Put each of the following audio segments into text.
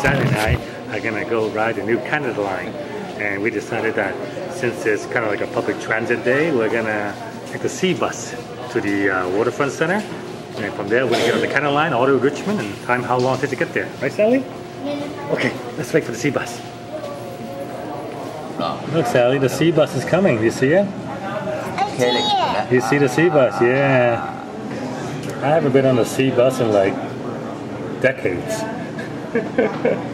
Saturday I are gonna go ride the new Canada Line, and we decided that since it's kind of like a public transit day, we're gonna take the sea bus to the uh, waterfront center, and from there we're gonna get on the Canada Line all the way to Richmond, and time how long it takes to get there, right, Sally? Okay, let's wait for the sea bus. Look, Sally, the sea bus is coming. Do you see it? I see it. You see the sea bus? Yeah. I haven't been on the sea bus in like decades.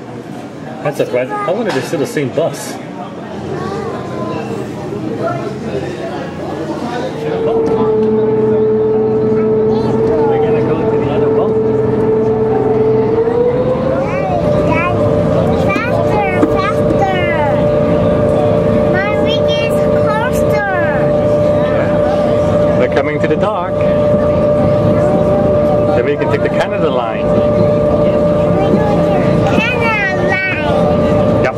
That's a. I if it's still the same bus. We're gonna go to the other bump. Faster, faster. My biggest coaster. We're coming to the dock. Then we can take the Canada line. Canada line. Yep.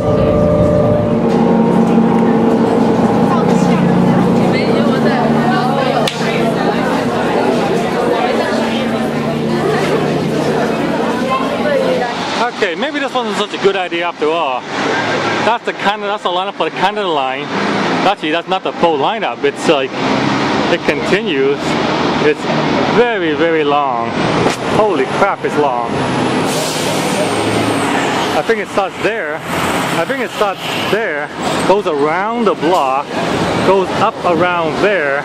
Okay, maybe this wasn't such a good idea after all. That's the Canada, that's the lineup for the Canada line. Actually, that's not the full lineup. It's like, it continues. It's very, very long. Holy crap, it's long. I think it starts there. I think it starts there, goes around the block, goes up around there,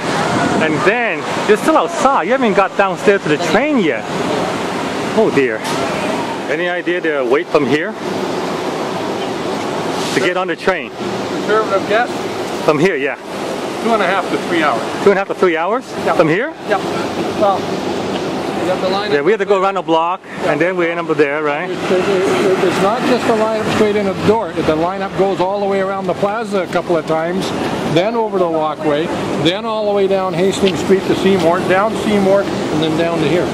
and then you're still outside. You haven't got downstairs to the train yet. Oh dear. Any idea the wait from here? To get on the train? Conservative guess, From here, yeah. Two and a half to three hours. Two and a half to three hours? Yeah. From here? Yeah. Well, you got the line. Yeah, we have to go around a block, and then we end up there, right? It's not just the lineup straight in at the door. The lineup goes all the way around the plaza a couple of times, then over the walkway, then all the way down Hastings Street to Seymour, down Seymour, and then down to here.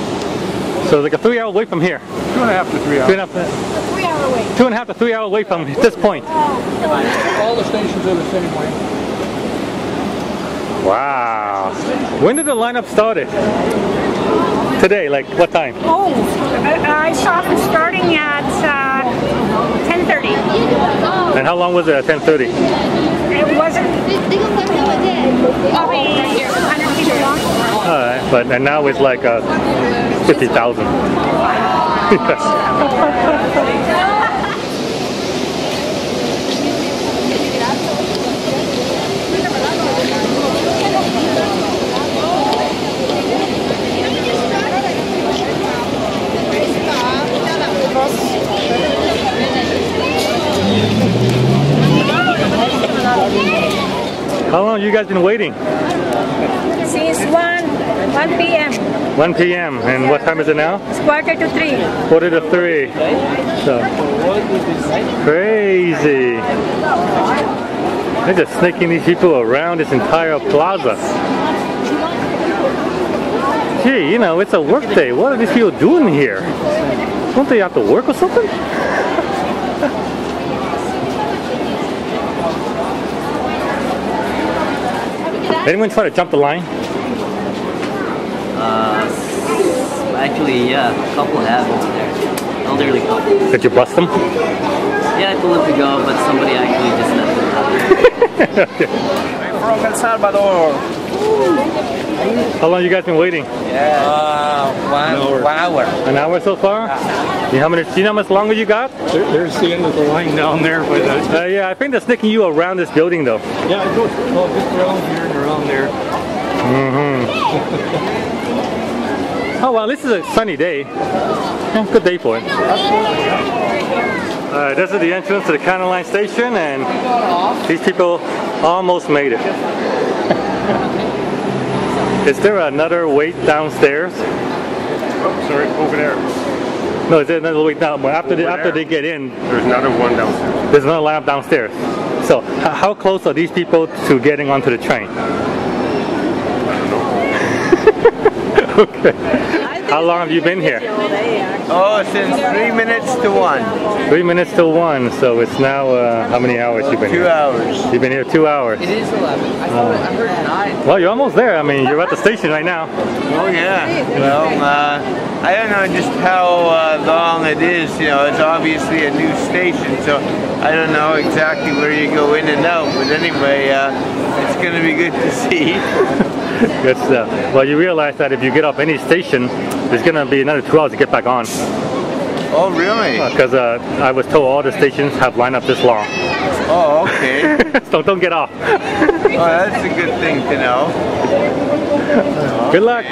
So like a three hour wait from here. Two and a half to three Two hours. and a half, two and a half to three hour wait from this point. All the stations are the same way. Wow. When did the lineup started? Today, like what time? Oh, I saw them starting at uh, 10:30. And how long was it at 10.30? It wasn't probably 100 feet long. Alright, but and now it's like uh, 50,000. you guys been waiting? Since 1, 1 p.m. 1 p.m. And what time is it now? It's quarter to 3. Quarter to three. So crazy. They're just snaking these people around this entire plaza. Gee, you know, it's a work day. What are these people doing here? Don't they have to work or something? Anyone try to jump the line? Uh, actually, yeah, a couple have over there. Elderly couple. Did you bust them? Yeah, I told them to go, but somebody actually just left them out. From El Salvador. How long you guys been waiting? Uh, one, one hour. An hour so far? You how many? Do you know how much longer you got? There, there's the end of the line down there. By the, Uh, yeah, I think they're sneaking you around this building though. yeah, it goes well, just around here and around there. Mm-hmm. Oh well, this is a sunny day. Yeah, good day for it. Alright, this is the entrance to the Canada Line station and these people almost made it. is there another wait downstairs? Oh, Sorry, over there. No, is there another wait down? Well, after, they, after there. they get in, There's another one downstairs. there's another lineup downstairs. So, how close are these people to getting onto the train? okay. How long have you been here? Oh, since three minutes to one. Three minutes to one, so it's now uh, how many hours you've been Two here? hours. You've been here two hours. It is 11. I thought I heard 9. Well, you're almost there. I mean, you're at the station right now. Oh yeah. Well, uh, I don't know just how uh, long it is. You know, it's obviously a new station, so I don't know exactly where you go in and out. But anyway, uh, it's going to be good to see. Good stuff. Well, you realize that if you get off any station, there's gonna be another two hours to get back on. Oh, really? Because uh, I was told all the stations have lineup this long. Oh, okay. so don't get off. Oh, that's a good thing to know. Good luck.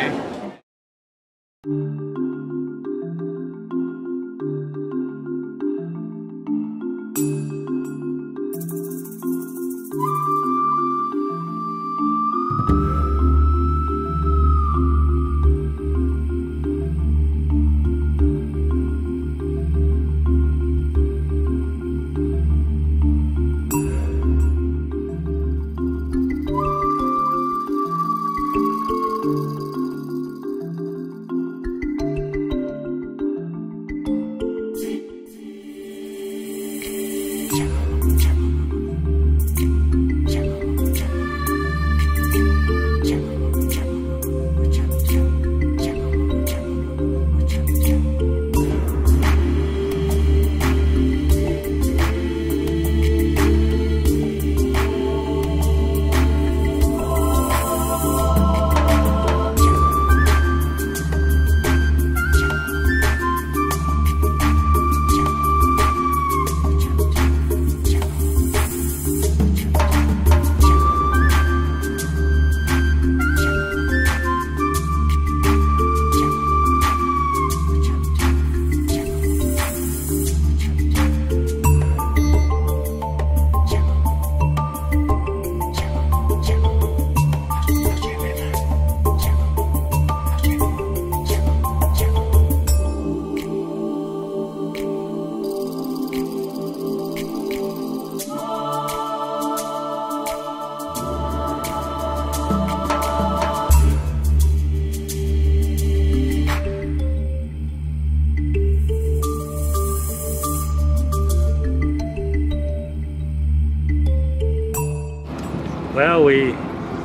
We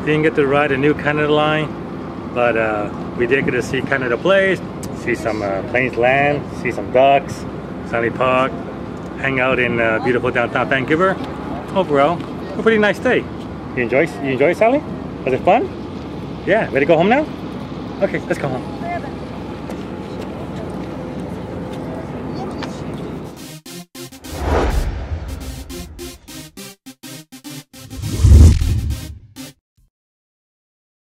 didn't get to ride a new Canada line, but uh, we did get to see Canada Place, see some uh, planes land, see some ducks, Stanley Park, hang out in uh, beautiful downtown Vancouver. Overall, a pretty nice day. You enjoy? You enjoy, Sally? Was it fun? Yeah. Ready to go home now? Okay, let's go home.